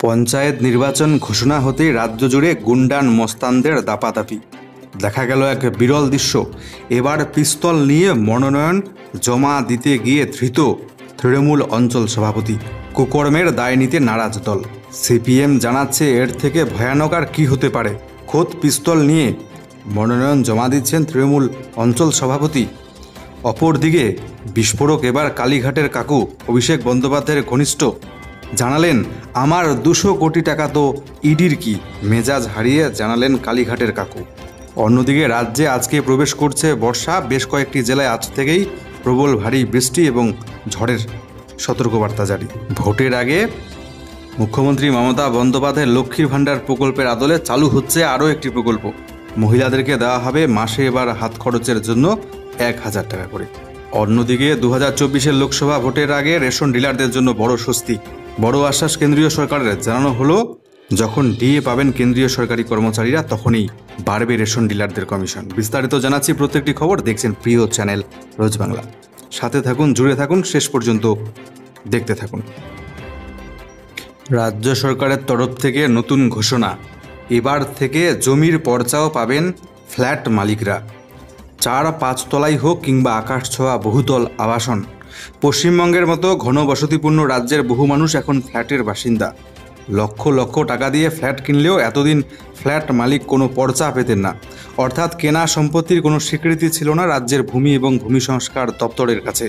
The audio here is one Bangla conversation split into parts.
পঞ্চায়েত নির্বাচন ঘোষণা হতেই রাজ্য জুড়ে গুন্ডান মস্তানদের দাপাদাপি। দেখা গেল এক বিরল দৃশ্য। এবার পিস্তল নিয়ে মনোনয়ন জমা দিতে গিয়ে ধৃত তৃণমূল অঞ্চল সভাপতি। কুকর্মের দায় নিতে নারাজ দল। সিপিএম জানাচ্ছে এর থেকে ভয়ানক আর কী হতে পারে। খোদ পিস্তল নিয়ে মনোনয়ন জমা দিচ্ছেন তৃণমূল অঞ্চল সভাপতি। অপরদিকে বিস্ফোরক এবার কালীঘাটের কাকু, অভিষেক বন্দ্যোপাধ্যায়ের ঘনিষ্ঠ জানালেন, আমার দুশো কোটি টাকা তো ইডির কি? মেজাজ হারিয়ে জানালেন কালীঘাটের কাকু। অন্যদিকে রাজ্যে আজকে প্রবেশ করছে বর্ষা। বেশ কয়েকটি জেলায় আজ থেকেই প্রবল ভারী বৃষ্টি এবং ঝড়ের সতর্কবার্তা জারি। ভোটের আগে মুখ্যমন্ত্রী মমতা বন্দ্যোপাধ্যায়ের লক্ষ্মীর ভাণ্ডার প্রকল্পের আদলে চালু হচ্ছে আরও একটি প্রকল্প। মহিলাদেরকে দেওয়া হবে মাসে এবার হাত খরচের জন্য এক হাজার টাকা করে। অন্যদিকে দু হাজার চব্বিশের লোকসভা ভোটের আগে রেশন ডিলারদের জন্য বড় স্বস্তি। বড় আশ্বাস কেন্দ্রীয় সরকারের। জানানো হলো, যখন ডিএ পাবেন কেন্দ্রীয় সরকারি কর্মচারীরা, তখনই বাড়বে রেশন ডিলারদের কমিশন। বিস্তারিত জানাচ্ছি প্রত্যেকটি খবর দেখছেন প্রিয় চ্যানেল রোজ বাংলা। সাথে থাকুন, জুড়ে থাকুন, শেষ পর্যন্ত দেখতে থাকুন। রাজ্য সরকারের তরফ থেকে নতুন ঘোষণা। এবার থেকে জমির পর্চাও পাবেন ফ্ল্যাট মালিকরা। চার পাঁচতলাই হোক কিংবা আকাশ ছোঁয়া বহুতল আবাসন। পশ্চিমবঙ্গের মতো ঘনবসতিপূর্ণ রাজ্যের বহু মানুষ এখন ফ্ল্যাটের বাসিন্দা। লক্ষ লক্ষ টাকা দিয়ে ফ্ল্যাট কিনলেও এতদিন ফ্ল্যাট মালিক কোনো পর্চা পেতেন না। অর্থাৎ কেনা সম্পত্তির কোনো স্বীকৃতি ছিল না রাজ্যের ভূমি এবং ভূমি সংস্কার দপ্তরের কাছে।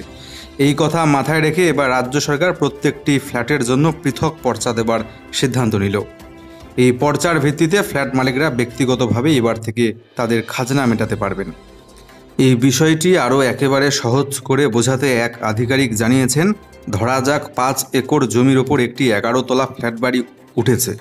এই কথা মাথায় রেখে এবার রাজ্য সরকার প্রত্যেকটি ফ্ল্যাটের জন্য পৃথক পর্চা দেবার সিদ্ধান্ত নিল। এই পর্চার ভিত্তিতে ফ্ল্যাট মালিকরা ব্যক্তিগতভাবে এবার থেকে তাদের খাজনা মেটাতে পারবেন। এই বিষয়টি আরও একেবারে সহজ করে বোঝাতে এক আধিকারিক জানিয়েছেন, ধরা যাক পাঁচ একর জমির ওপর একটি এগারো তলা ফ্ল্যাট বাড়ি উঠেছে।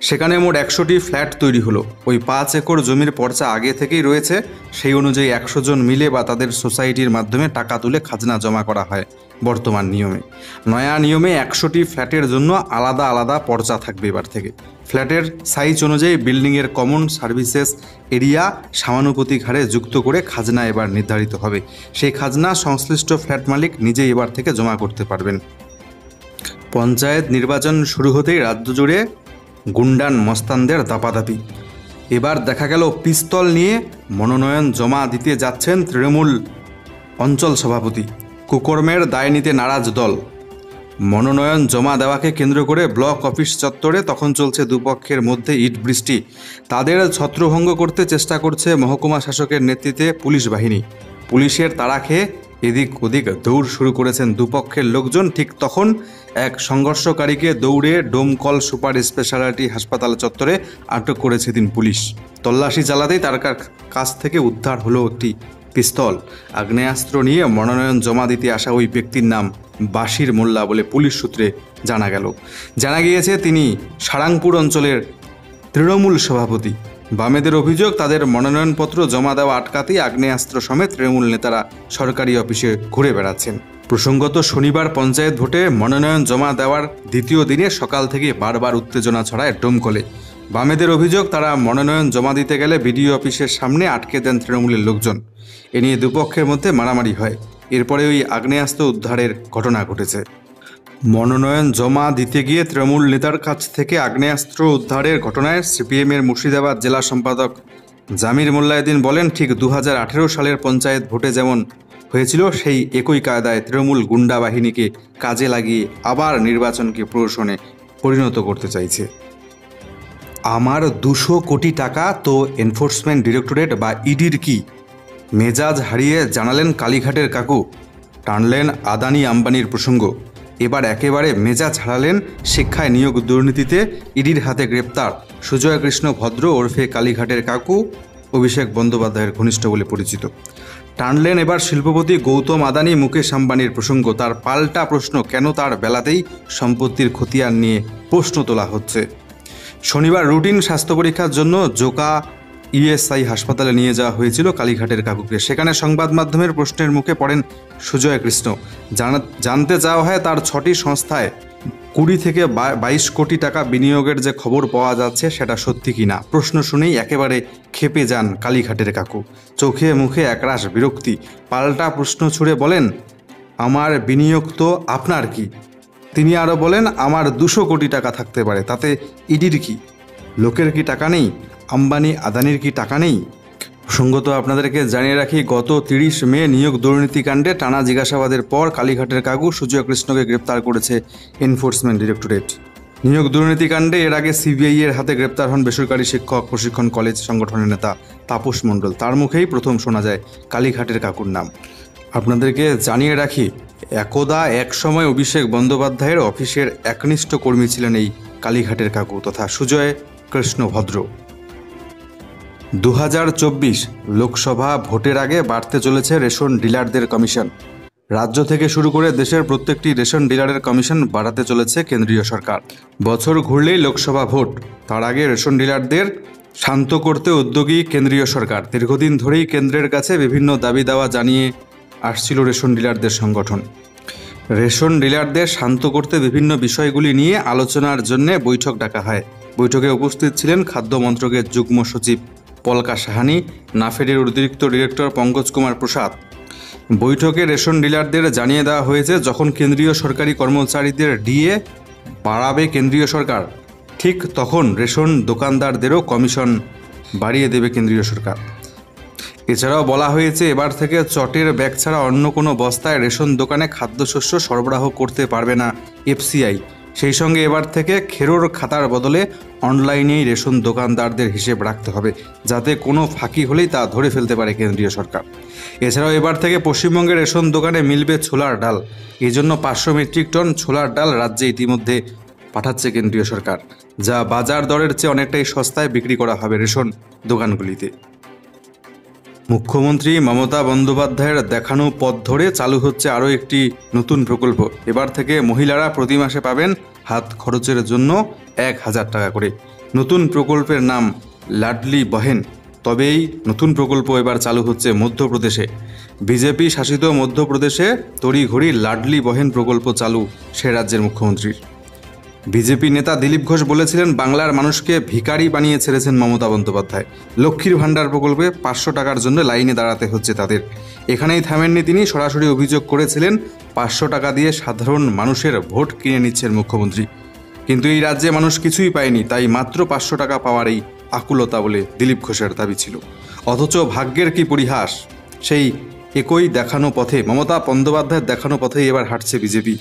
সেখানে মোট একশোটি ফ্ল্যাট তৈরি হলো। ওই পাঁচ একর জমির পর্চা আগে থেকেই রয়েছে। সেই অনুযায়ী একশো জন মিলে বা তাদের সোসাইটির মাধ্যমে টাকা তুলে খাজনা জমা করা হয় বর্তমান নিয়মে। নয়া নিয়মে একশোটি ফ্ল্যাটের জন্য আলাদা আলাদা পর্চা থাকবে এবার থেকে। ফ্ল্যাটের সাইজ অনুযায়ী বিল্ডিংয়ের কমন সার্ভিসেস এরিয়া সমানুপাতিক হারে যুক্ত করে খাজনা এবার নির্ধারিত হবে। সেই খাজনা সংশ্লিষ্ট ফ্ল্যাট মালিক নিজেই এবার থেকে জমা করতে পারবেন। পঞ্চায়েত নির্বাচন শুরু হতেই রাজ্য জুড়ে গুন্ডান মস্তানদের দাপাদাপি। এবার দেখা গেল পিস্তল নিয়ে মনোনয়ন জমা দিতে যাচ্ছেন তৃণমূল অঞ্চল সভাপতি। কুকর্মের দায় নিতে নারাজ দল। মনোনয়ন জমা দেওয়াকে কেন্দ্র করে ব্লক অফিস চত্বরে তখন চলছে দুপক্ষের মধ্যে ইট বৃষ্টি। তাদের ছত্রভঙ্গ করতে চেষ্টা করছে মহকুমা শাসকের নেতৃত্বে পুলিশ বাহিনী। পুলিশের তাড়া খেয়ে এদিক ওদিক দৌড় শুরু করেছেন দুপক্ষের লোকজন। ঠিক তখন এক সংঘর্ষকারীকে দৌড়ে ডোমকল সুপার স্পেশালিটি হাসপাতাল চত্বরে আটক করেছে দিন পুলিশ। তল্লাশি চালাতেই তার কাছ থেকে উদ্ধার হলো একটি পিস্তল। আগ্নেয়াস্ত্র নিয়ে মনোনয়ন জমা দিতে আসা ওই ব্যক্তির নাম বাশির মোল্লা বলে পুলিশ সূত্রে জানা গেল। জানা গিয়েছে, তিনি সারাংপুর অঞ্চলের তৃণমূল সভাপতি। বামেদের অভিযোগ, তাদের মনোনয়নপত্র জমা দেওয়া আটকাতেই আগ্নেয়াস্ত্র সমেত তৃণমূল নেতারা সরকারি অফিসে ঘুরে বেড়াচ্ছেন। প্রসঙ্গত, শনিবার পঞ্চায়েত ভোটে মনোনয়ন জমা দেওয়ার দ্বিতীয় দিনে সকাল থেকে বারবার উত্তেজনা ছড়ায় ডোমকলে। বামেদের অভিযোগ, তারা মনোনয়ন জমা দিতে গেলে বিডিও অফিসের সামনে আটকে দেন তৃণমূলের লোকজন। এ নিয়ে দুপক্ষের মধ্যে মারামারি হয়। এরপরে ওই আগ্নেয়াস্ত্র উদ্ধারের ঘটনা ঘটেছে। মনোনয়ন জমা দিতে গিয়ে তৃণমূল নেতার কাছ থেকে আগ্নেয়াস্ত্র উদ্ধারের ঘটনায় সিপিএমের মুর্শিদাবাদ জেলা সম্পাদক জামির মোল্লায়দিন বলেন, ঠিক দু হাজার আঠেরো সালের পঞ্চায়েত ভোটে যেমন হয়েছিল, সেই একই কায়দায় তৃণমূল গুন্ডা বাহিনীকে কাজে লাগিয়ে আবার নির্বাচনকে প্রশনে পরিণত করতে চাইছে। আমার দুশো কোটি টাকা তো এনফোর্সমেন্ট ডিরেক্টরেট বা ইডির কি মেজাজ হারিয়ে জানালেন কালীঘাটের কাকু, টানলেন আদানি আম্বানির প্রসঙ্গ। এবার একেবারে মেজাজ হারালেন শিক্ষায় নিয়োগ দুর্নীতিতে ইডির হাতে গ্রেপ্তার। সুজয় কৃষ্ণ ভদ্র ওরফে কালীঘাটের কাকু, অভিষেক বন্দ্যোপাধ্যায়ের ঘনিষ্ঠ বলে পরিচিত। টানলেন এবার শিল্পপতি গৌতম আদানি, মুকেশ আম্বানির প্রসঙ্গ। তার পাল্টা প্রশ্ন, কেন তার বেলাতেই সম্পত্তির খতিয়ান নিয়ে প্রশ্ন তোলা হচ্ছে? শনিবার রুটিন স্বাস্থ্য পরীক্ষার জন্য জোকা ইএসআই হাসপাতালে নিয়ে যাওয়া হয়েছিল কালীঘাটের কাকুকে। সেখানে সংবাদ মাধ্যমের প্রশ্নের মুখে পড়েন সুজয় কৃষ্ণ। জানা- জানতে চাওয়া হয় তার ছটি সংস্থায় কুড়ি থেকে বাইশ কোটি টাকা বিনিয়োগের যে খবর পাওয়া যাচ্ছে সেটা সত্যি কিনা? প্রশ্ন শুনেই একেবারে খেপে যান কালীঘাটের কাকু। চোখে মুখে একরাশ বিরক্তি। পাল্টা প্রশ্ন ছুড়ে বলেন, আমার বিনিয়োগ তো আপনার কি? তিনি আরও বলেন, আমার দুশো কোটি টাকা থাকতে পারে, তাতে ইডির কি? লোকের কি টাকা নেই? আম্বানি আদানির কি টাকা নেই? প্রসঙ্গত আপনাদেরকে জানিয়ে রাখি, গত তিরিশ মে নিয়োগ দুর্নীতিকাণ্ডে টানা জিজ্ঞাসাবাদের পর কালীঘাটের কাকু সুজয় কৃষ্ণকে গ্রেপ্তার করেছে এনফোর্সমেন্ট ডিরেক্টরেট। নিয়োগ দুর্নীতিকাণ্ডে এর আগে সিবিআই এর হাতে গ্রেপ্তার হন বেসরকারি শিক্ষক, প্রশিক্ষণ কলেজ সংগঠনের নেতা তাপস মণ্ডল। তার মুখেই প্রথম শোনা যায় কালীঘাটের কাকুর নাম। আপনাদেরকে জানিয়ে রাখি, একদা এক সময় অভিষেক বন্দ্যোপাধ্যায়ের অফিসের একনিষ্ঠ কর্মী ছিলেন এই কালীঘাটের কাকু তথা সুজয় কৃষ্ণ ভদ্র দু হাজার চব্বিশ লোকসভা ভোটের আগে বাড়তে চলেছে রেশন ডিলারদের কমিশন। রাজ্য থেকে শুরু করে দেশের প্রত্যেকটি রেশন ডিলারের কমিশন বাড়াতে চলেছে কেন্দ্রীয় সরকার। বছর ঘুরলেই লোকসভা ভোট, তার আগে রেশন ডিলারদের শান্ত করতে উদ্যোগী কেন্দ্রীয় সরকার। দীর্ঘদিন ধরেই কেন্দ্রের কাছে বিভিন্ন দাবি দাওয়া জানিয়ে আসছিল রেশন ডিলারদের সংগঠন। রেশন ডিলারদের শান্ত করতে বিভিন্ন বিষয়গুলি নিয়ে আলোচনার জন্য বৈঠক ডাকা হয়। বৈঠকে উপস্থিত ছিলেন খাদ্য মন্ত্রকের যুগ্ম সচিব পলকা সাহানি, নাফেডের অতিরিক্ত ডিরেক্টর পঙ্কজ কুমার প্রসাদ। বৈঠকে রেশন ডিলারদের জানিয়ে দেওয়া হয়েছে, যখন কেন্দ্রীয় সরকারি কর্মচারীদের ডিএ বাড়াবে কেন্দ্রীয় সরকার, ঠিক তখন রেশন দোকানদারদেরও কমিশন বাড়িয়ে দেবে কেন্দ্রীয় সরকার। এছাড়াও বলা হয়েছে, এবার থেকে চটের ব্যাগ ছাড়া অন্য কোনো বস্তায় রেশন দোকানে খাদ্যশস্য সরবরাহ করতে পারবে না এফসিআই। সেই সঙ্গে এবার থেকে খেরোর খাতার বদলে অনলাইনেই রেশন দোকানদারদের হিসেব রাখতে হবে, যাতে কোনো ফাঁকি হলেই তা ধরে ফেলতে পারে কেন্দ্রীয় সরকার। এছাড়াও এবার থেকে পশ্চিমবঙ্গের রেশন দোকানে মিলবে ছোলার ডাল। এই জন্য পাঁচশো মেট্রিক টন ছোলার ডাল রাজ্যে ইতিমধ্যে পাঠাচ্ছে কেন্দ্রীয় সরকার, যা বাজার দরের চেয়ে অনেকটাই সস্তায় বিক্রি করা হবে রেশন দোকানগুলিতে। মুখ্যমন্ত্রী মমতা বন্দ্যোপাধ্যায়ের দেখানো পথ ধরে চালু হচ্ছে আরও একটি নতুন প্রকল্প। এবার থেকে মহিলারা প্রতি মাসে পাবেন হাত খরচের জন্য এক হাজার টাকা করে। নতুন প্রকল্পের নাম লাডলি বহেন। তবেই নতুন প্রকল্প এবার চালু হচ্ছে মধ্যপ্রদেশে। বিজেপি শাসিত মধ্যপ্রদেশে তড়িঘড়ি লাডলি বহেন প্রকল্প চালু সে রাজ্যের মুখ্যমন্ত্রীর। বিজেপি নেতা দিলীপ ঘোষ বলেছিলেন, বাংলার মানুষকে ভিখারি বানিয়ে ছেড়েছেন মমতা বন্দ্যোপাধ্যায়। লক্ষ্মীর ভাণ্ডার প্রকল্পে পাঁচশো টাকার জন্য লাইনে দাঁড়াতে হচ্ছে তাদের। এখানেই থামেননি তিনি, সরাসরি অভিযোগ করেছিলেন, পাঁচশো টাকা দিয়ে সাধারণ মানুষের ভোট কিনে নিচ্ছেন মুখ্যমন্ত্রী। কিন্তু এই রাজ্যে মানুষ কিছুই পায়নি, তাই মাত্র পাঁচশো টাকা পাওয়ার এই আকুলতা বলে দিলীপ ঘোষের দাবি ছিল। অথচ ভাগ্যের কি পরিহাস, সেই একই দেখানো পথে, মমতা বন্দ্যোপাধ্যায়ের দেখানো পথেই এবার হাঁটছে বিজেপি।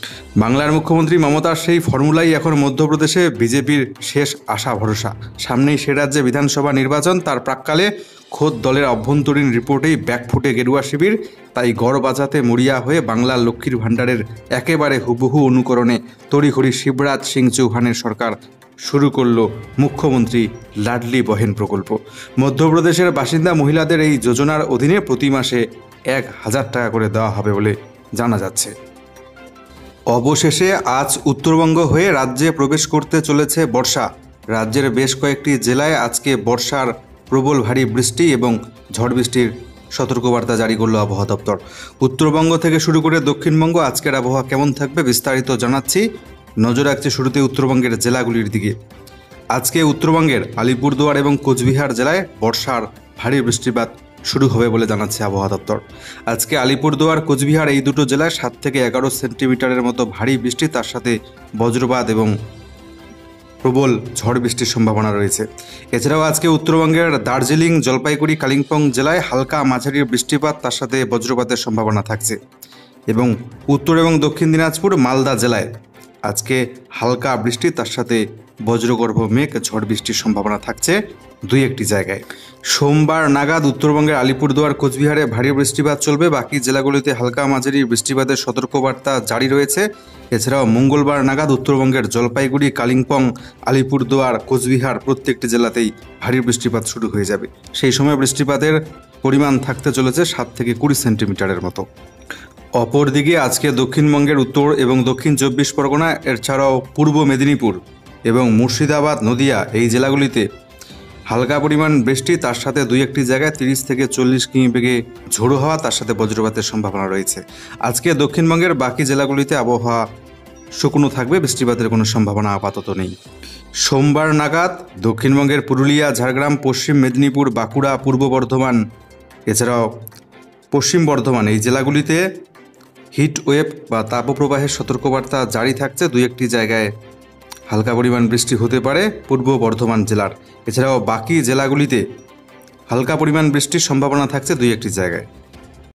বাংলার মুখ্যমন্ত্রী মমতার সেই ফর্মুলাই এখন মধ্যপ্রদেশে বিজেপির শেষ আশা, ভরসা। সামনেই সে রাজ্যে বিধানসভা নির্বাচন, তার প্রাককালে খোদ দলের অভ্যন্তরীণ রিপোর্টেই ব্যাকফুটে গেরুয়া শিবির, তাই গড় বাজাতে মরিয়া হয়ে বাংলার লক্ষ্মীর ভাণ্ডারের একেবারে হুবহু অনুকরণে তড়িঘড়ি শিবরাজ সিং চৌহানের সরকার শুরু করল মুখ্যমন্ত্রী লাডলি বহেন প্রকল্প। মধ্যপ্রদেশের বাসিন্দা মহিলাদের এই যোজনার অধীনে প্রতি মাসে এক হাজার টাকা করে দেওয়া হবে বলে জানা যাচ্ছে। অবশেষে আজ উত্তরবঙ্গ হয়ে রাজ্যে প্রবেশ করতে চলেছে বর্ষা। রাজ্যের বেশ কয়েকটি জেলায় আজকে বর্ষার প্রবল ভারী বৃষ্টি এবং ঝড় বৃষ্টির সতর্কবার্তা জারি করল আবহাওয়া দপ্তর। উত্তরবঙ্গ থেকে শুরু করে দক্ষিণবঙ্গ আজকের আবহাওয়া কেমন থাকবে বিস্তারিত জানাচ্ছি নজর রাখছে শুরুতে উত্তরবঙ্গের জেলাগুলির দিকে। আজকে উত্তরবঙ্গের আলিপুরদুয়ার এবং কোচবিহার জেলায় বর্ষার ভারী বৃষ্টিপাত শুরু হবে বলে জানাচ্ছে আবহাওয়া দপ্তর। আজকে আলিপুরদুয়ার, কোচবিহার এই দুটো জেলায় সাত থেকে এগারো সেন্টিমিটারের মতো ভারী বৃষ্টি, তার সাথে বজ্রপাত এবং প্রবল ঝড় বৃষ্টির সম্ভাবনা রয়েছে। এছাড়াও আজকে উত্তরবঙ্গের দার্জিলিং, জলপাইগুড়ি, কালিম্পং জেলায় হালকা মাঝারি বৃষ্টিপাত, তার সাথে বজ্রপাতের সম্ভাবনা থাকছে। এবং উত্তর এবং দক্ষিণ দিনাজপুর, মালদা জেলায় আজকে হালকা বৃষ্টি, তার সাথে বজ্রগর্ভ মেঘ, ঝড় বৃষ্টির সম্ভাবনা থাকছে দুই একটি জায়গায়। সোমবার নাগাদ উত্তরবঙ্গের আলিপুরদুয়ার, কোচবিহারে ভারী বৃষ্টিপাত চলবে। বাকি জেলাগুলিতে হালকা মাঝারি বৃষ্টিপাতের সতর্কবার্তা জারি রয়েছে। এছাড়াও মঙ্গলবার নাগাদ উত্তরবঙ্গের জলপাইগুড়ি, কালিম্পং, আলিপুরদুয়ার, কোচবিহার প্রত্যেকটি জেলাতেই ভারী বৃষ্টিপাত শুরু হয়ে যাবে। সেই সময় বৃষ্টিপাতের পরিমাণ থাকতে চলেছে সাত থেকে কুড়ি সেন্টিমিটারের মতো। অপরদিকে আজকে দক্ষিণবঙ্গের উত্তর এবং দক্ষিণ চব্বিশ পরগনা, এছাড়াও পূর্ব মেদিনীপুর এবং মুর্শিদাবাদ, নদিয়া এই জেলাগুলিতে হালকা পরিমাণ বৃষ্টি, তার সাথে দুই একটি জায়গায় তিরিশ থেকে চল্লিশ কিমি বেগে ঝোড়ো হওয়া, তার সাথে বজ্রপাতের সম্ভাবনা রয়েছে। আজকে দক্ষিণবঙ্গের বাকি জেলাগুলিতে আবহাওয়া শুকনো থাকবে, বৃষ্টিপাতের কোনো সম্ভাবনা আপাতত নেই। সোমবার নাগাদ দক্ষিণবঙ্গের পুরুলিয়া, ঝাড়গ্রাম, পশ্চিম মেদিনীপুর, বাঁকুড়া, পূর্ব বর্ধমান, এছাড়াও পশ্চিম বর্ধমান এই জেলাগুলিতে হিট ওয়েভ বা তাপপ্রবাহের সতর্কবার্তা জারি থাকছে দুই একটি জায়গায়। হালকা পরিমাণ বৃষ্টি হতে পারে পূর্ব বর্ধমান জেলার। এছাড়াও বাকি জেলাগুলিতে হালকা পরিমাণ বৃষ্টির সম্ভাবনা থাকছে দুই একটি জায়গায়।